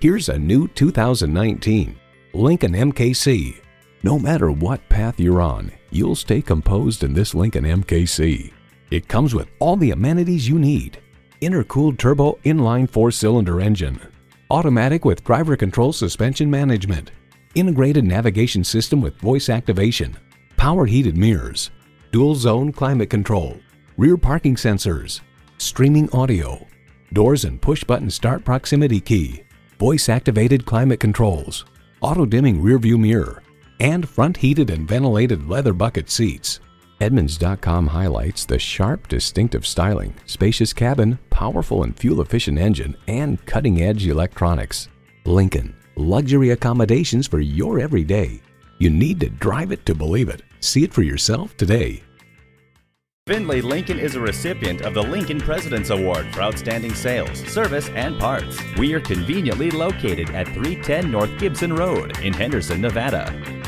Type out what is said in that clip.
Here's a new 2019 Lincoln MKC. No matter what path you're on, you'll stay composed in this Lincoln MKC. It comes with all the amenities you need. Intercooled turbo inline four-cylinder engine, automatic with driver control suspension management, integrated navigation system with voice activation, power heated mirrors, dual zone climate control, rear parking sensors, streaming audio, doors and push button start proximity key, voice activated climate controls, auto dimming rearview mirror, and front heated and ventilated leather bucket seats. Edmunds.com highlights the sharp, distinctive styling, spacious cabin, powerful and fuel-efficient engine, and cutting-edge electronics. Lincoln, luxury accommodations for your everyday. You need to drive it to believe it. See it for yourself today. Findlay Lincoln is a recipient of the Lincoln President's Award for Outstanding Sales, Service, and Parts. We are conveniently located at 310 North Gibson Road in Henderson, Nevada.